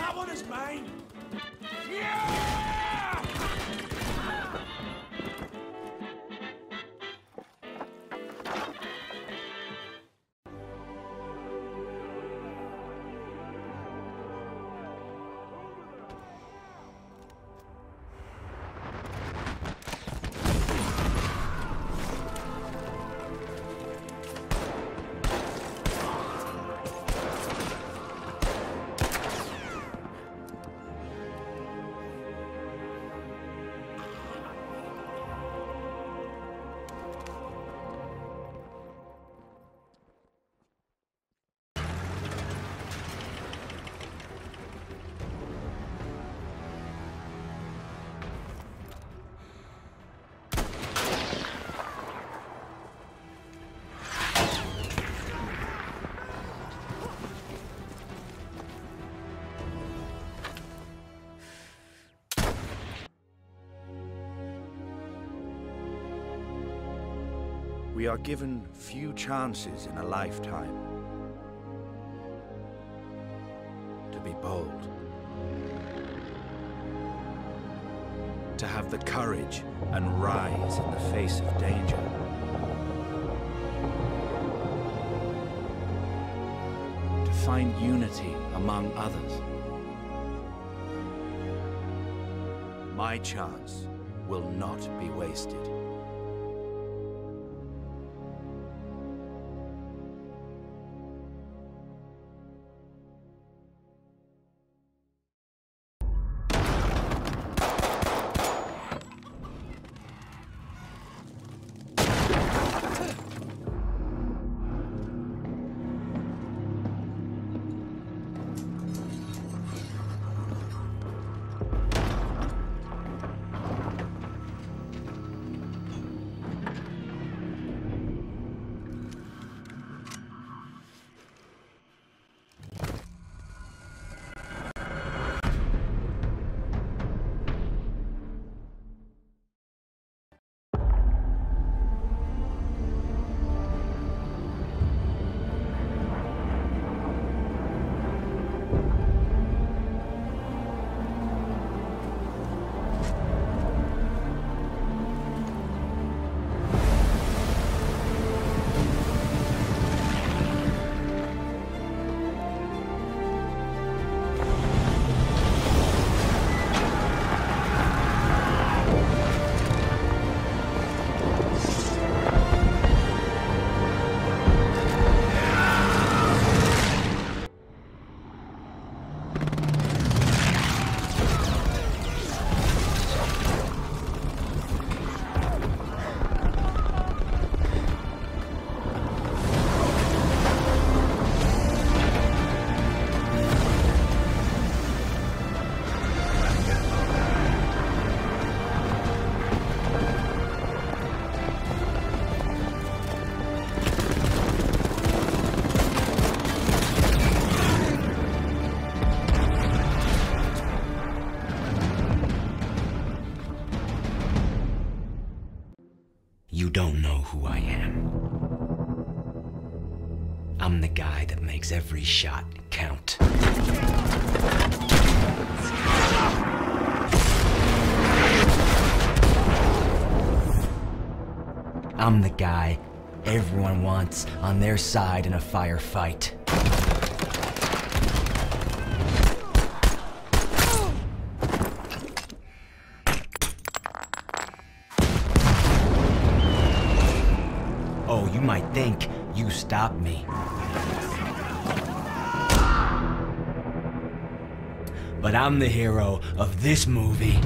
That one is mine! We are given few chances in a lifetime. To be bold. To have the courage and rise in the face of danger. To find unity among others. My chance will not be wasted. Who I am. I'm the guy that makes every shot count. I'm the guy everyone wants on their side in a firefight. You stop me. But I'm the hero of this movie.